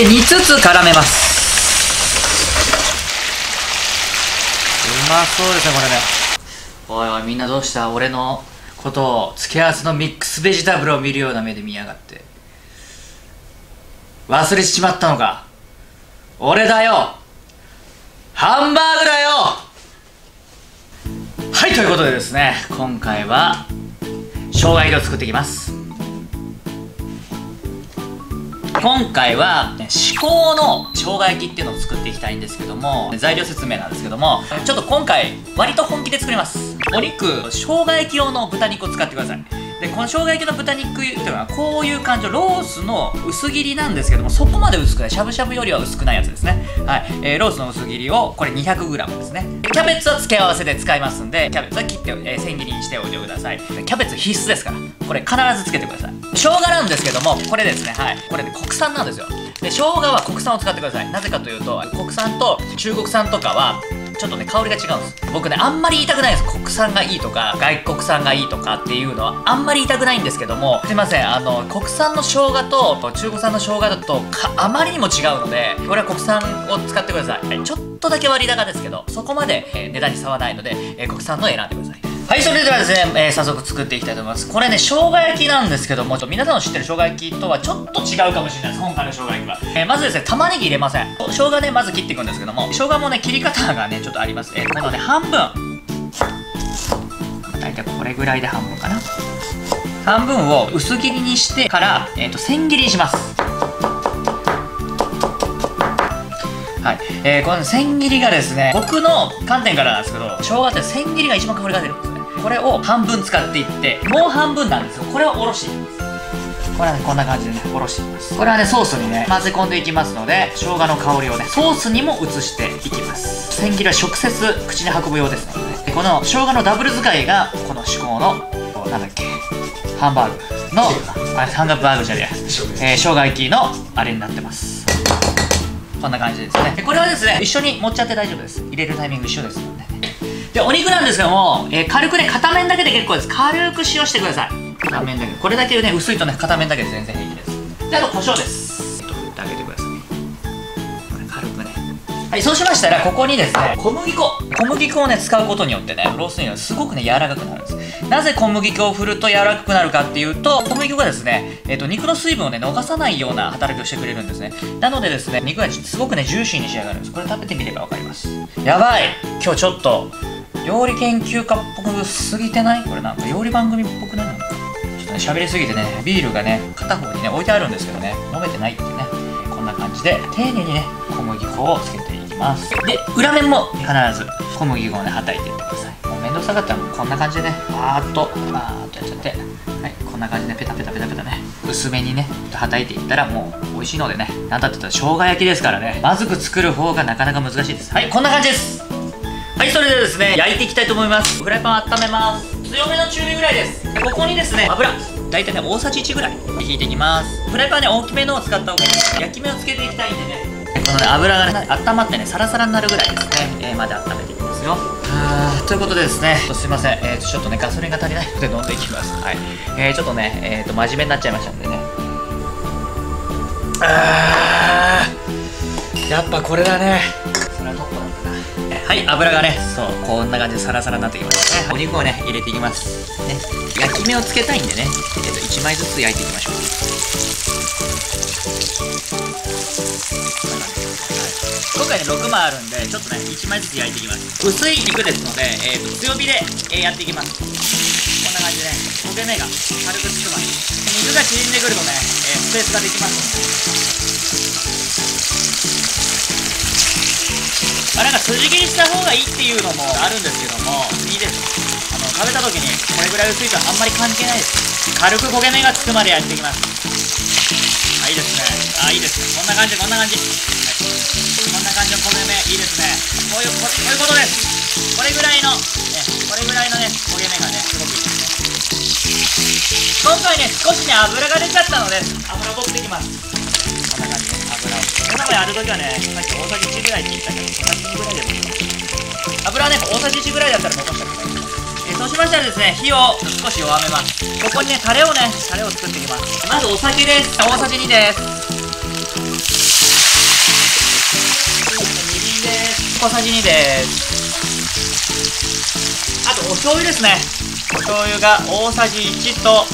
で煮つつ絡めます。うまそうですねこれね。おいおいみんなどうした？俺のことを付け合わせのミックスベジタブルを見るような目で見やがって。忘れちまったのか。俺だよ。ハンバーグだよ。はいということでですね今回は生姜入りを作っていきます今回はね至高の生姜焼きっていうのを作っていきたいんですけども材料説明なんですけどもちょっと今回割と本気で作ります。お肉生姜焼き用の豚肉を使ってください。でこの生姜焼きの豚肉っていうのはこういう感じのロースの薄切りなんですけどもそこまで薄くない。しゃぶしゃぶよりは薄くないやつですね。はい、えー、ロースの薄切りをこれ 200g ですね。キャベツは付け合わせで使いますんでキャベツは切って、えー、千切りにしておいてください。キャベツ必須ですから。これ必ずつけてください。生姜なんですけどもこれですね。はい。これで国産なんですよ。で生姜は国産を使ってください。なぜかというと国産と中国産とかはちょっとね香りが違うんです。僕ねあんまり言いたくないです。国産がいいとか外国産がいいとかっていうのはあんまり言いたくないんですけどもすいません。あの国産の生姜と中国産の生姜だとあまりにも違うのでこれは国産を使ってください。ちょっとだけ割高ですけどそこまで、え値段に差はないので、え国産の選んでください。はいそれではですね、えー、早速作っていきたいと思います。これね生姜焼きなんですけどもちょ皆さんの知ってる生姜焼きとはちょっと違うかもしれないです。今回の生姜焼きは、えー、まずですね玉ねぎ入れません。生姜ねまず切っていくんですけども生姜もね切り方がねちょっとあります、えー、このね半分。大体これぐらいで半分かな。半分を薄切りにしてから、えーと、千切りにします。はい、えー、この千切りがですね僕の観点からなんですけど生姜って千切りが一番香りが出る。んですこれを半分使っていってもう半分なんですよ。これをおろしていきます。これはねこんな感じでねおろしていきます。これはねソースにね混ぜ込んでいきますので生姜の香りをねソースにも移していきます。千切りは直接口に運ぶようですので、ね、この生姜のダブル使いがこの至高のなんだっけハンバーグのあハンバーグじゃねえ、えー、生姜焼きのあれになってます。こんな感じですね。これはですね一緒に持っちゃって大丈夫です。入れるタイミング一緒ですのででお肉なんですけども、えー、軽くね片面だけで結構です。軽く塩してください。片面だけ。これだけね薄いとね片面だけで全然平気です。であと胡椒です。振ってあげてください。これ軽くね。はいそうしましたらここにですね小麦粉。小麦粉をね使うことによってねロース肉がすごくね柔らかくなるんです。なぜ小麦粉を振ると柔らかくなるかっていうと小麦粉がですね、えーと、肉の水分をね逃さないような働きをしてくれるんですね。なのでですね肉がすごくねジューシーに仕上がるんです。これ食べてみれば分かります。やばい。今日ちょっと料理研究家っぽくすぎてない？これなんか料理番組っぽくないちょっとね喋りすぎてねビールがね片方にね置いてあるんですけどね飲めてないっていうねこんな感じで丁寧にね小麦粉をつけていきます。で裏面も必ず小麦粉をねはたいていってください。もうめんどくさかったらこんな感じでねバーっとバーっとやっちゃってはいこんな感じでペタペタペタペタね薄めにねはたいていったらもう美味しいのでねなんだって言ったら生姜焼きですからねまずく作る方がなかなか難しいです。はいこんな感じです。はいそれではですね焼いていきたいと思います。フライパン温めます。強めの中火ぐらいです。ここにですね油。大体ね大さじ1ぐらい。引いていきます。フライパンね大きめのを使った方がいいです。焼き目をつけていきたいんでね。このね油がね温まってねサラサラになるぐらいですね、えー、まで温めていきますよ。あということでですねすいません、えー、ちょっとねガソリンが足りない。ので飲んでいきます。はい、えー、ちょっとねえ、ー、と真面目になっちゃいましたんでね。あーやっぱこれだね。はい油がねそうこんな感じでサラサラになってきました。ねお肉をね入れていきます。ね焼き目をつけたいんでね、えっと、1枚ずつ焼いていきましょう。今回ね6枚あるんでちょっとね1枚ずつ焼いていきます。薄い肉ですので、えー、強火で、えー、やっていきます。こんな感じでね焦げ目が軽くつくまで水が縮んでくるとね、スペースができますまあ、なんか筋切りした方がいいっていうのもあるんですけどもいいです。あの食べた時にこれぐらい薄いとあんまり関係ないです。軽く焦げ目がつくまで焼いていきます。いいですね。あいいですね。こんな感じこんな感じ、はい、こんな感じの焦げ目いいですね。こういうこういうことです。これぐらいの、ね、これぐらいのね焦げ目がねすごくいい。ですね今回ね少しね油が出ちゃったので油を取っていきます。こんな感じで油を。この中でやるときはねさっき大さじ1ぐらいって言ったけど大さじ2ぐらいでもいい。油はね大さじ1ぐらいだったら残してください。そうしましたらですね、火を少し弱めます。ここにね、タレをね、タレを作っていきます。まずお酒です。大さじ2です。みりんです。小さじ2です。あと、お醤油ですね。お醤油が大さじ1と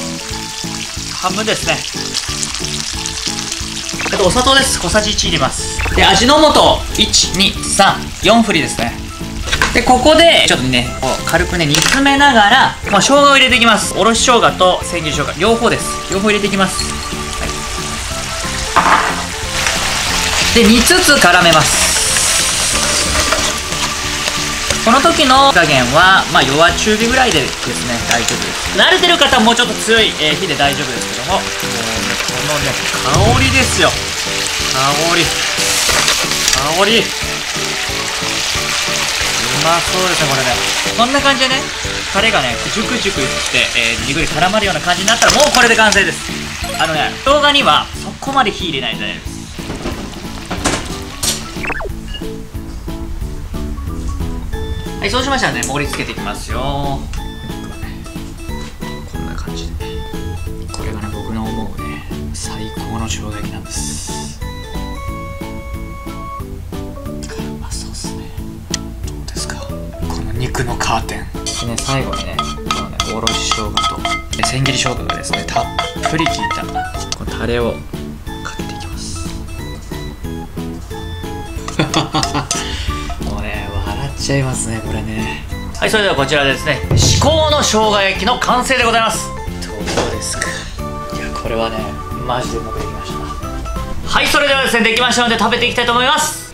半分ですね。あとお砂糖です。小さじ1入れます。で、味の素、1、2、3、4振りですね。でここでちょっとねこう軽くね煮詰めながらもう生姜を入れていきます。おろし生姜と千切り生姜。両方です。両方入れていきます、はい、で煮つつ絡めます。この時の加減は、まあ、弱中火ぐらいでですね大丈夫です。慣れてる方はもうちょっと強い、え火で大丈夫ですけども。もうねこのね香りですよ。香り。香り。うまそうですねこれね。こんな感じでねタレがねジュクジュクして、えー、肉に絡まるような感じになったらもうこれで完成です。あのね動画にはそこまで火入れないと大丈夫です。はいそうしましたらね盛り付けていきますよ。こんな感じでね。これがね僕の思うね最高の生姜焼きなんです。肉のカーテン。でね最後にねこのねおろし生姜と千切り生姜がですねたっぷり効いたこのタレをかけていきます。ちゃいますねこれね。はいそれではこちらですね。至高の生姜焼きの完成でございます。どうですか。いやこれはねマジでうまくできました。はいそれではですねできましたので食べていきたいと思います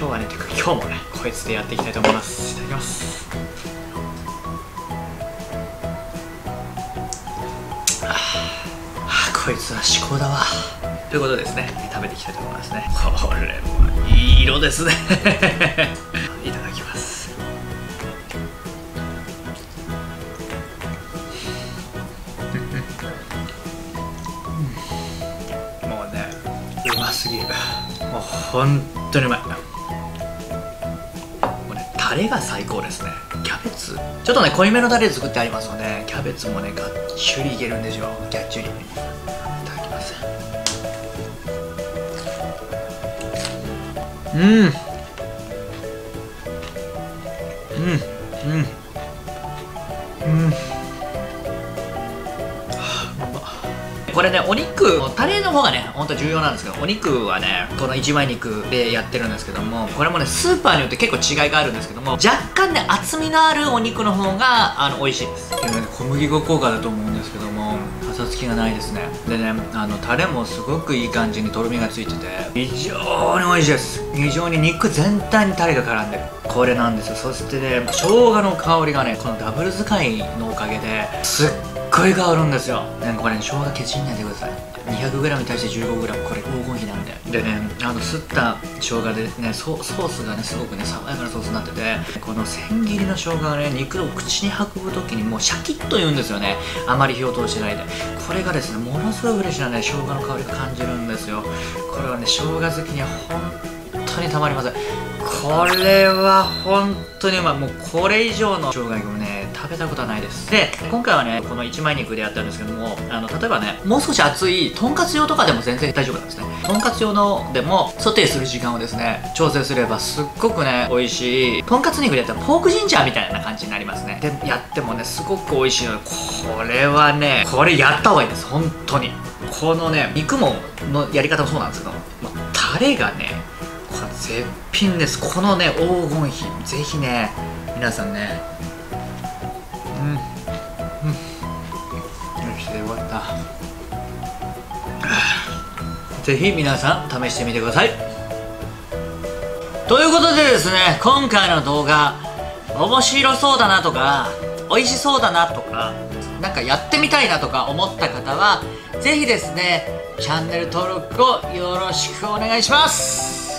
今日はねてか今日もねこいつでやっていきたいと思います。いただきます。ああこいつは至高だわ。ということですね。食べていきたいと思いますね。これはいい色ですね。いただきます。もうねうますぎる。もう本当にうまい。タレが最高ですね。キャベツ？ちょっとね濃いめのタレ作ってありますのでキャベツもねがっちりいけるんですよ。ギャッチリ。うん。うん。うん。うん。これねお肉タレの方がねほんと重要なんですけどお肉はねこの一枚肉でやってるんですけどもこれもねスーパーによって結構違いがあるんですけども若干ね厚みのあるお肉の方があの美味しいです。でもね小麦粉効果だと思うんですけどもパサつきがないですね。でねあのタレもすごくいい感じにとろみがついてて非常に美味しいです。非常に肉全体にタレが絡んでる。これなんですよ。そしてね生姜の香りがねこのダブル使いのおかげですっごい香るんですよ、ね、これね生姜ケチんないでください。200g に対して 15g これ黄金比なんででねあのすった生姜でねソースがねすごくね爽やかなソースになっててこの千切りの生姜がね肉を口に運ぶ時にもうシャキッと言うんですよね。あまり火を通してないで。これがですねものすごいフレッシュなね生姜の香りが感じるんですよ。これはね生姜好きには本当にたまりません。これは本当にうまいもうこれ以上の生姜焼きもね食べたことはないです。で今回はねこの一枚肉でやったんですけどもあの例えばねもう少し熱いとんかつ用とかでも全然大丈夫なんですね。とんかつ用のでもソテーする時間をですね調整すればすっごくね美味しいとんかつ肉でやったらポークジンジャーみたいな感じになりますね。でやってもねすごく美味しいのでこれはねこれやった方がいいです。本当に。このね肉ものやり方もそうなんですけどもタレがねこれ絶品です。このね黄金比ぜひね皆さんねぜひ皆さん試してみてください。ということでですね今回の動画面白そうだなとか美味しそうだなとかなんかやってみたいなとか思った方はぜひですねチャンネル登録をよろしくお願いします。